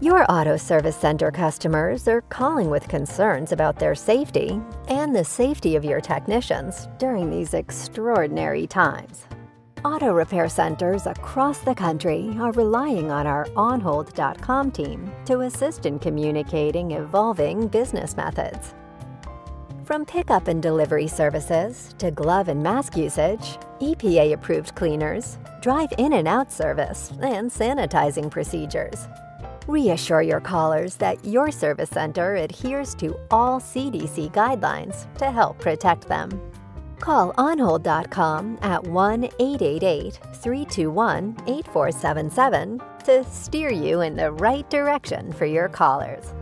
Your auto service center customers are calling with concerns about their safety and the safety of your technicians during these extraordinary times. Auto repair centers across the country are relying on our onhold.com team to assist in communicating evolving business methods. From pickup and delivery services to glove and mask usage, EPA approved cleaners, drive in and out service, and sanitizing procedures. Reassure your callers that your service center adheres to all CDC guidelines to help protect them. Call onhold.com at 1 888 321 8477 to steer you in the right direction for your callers.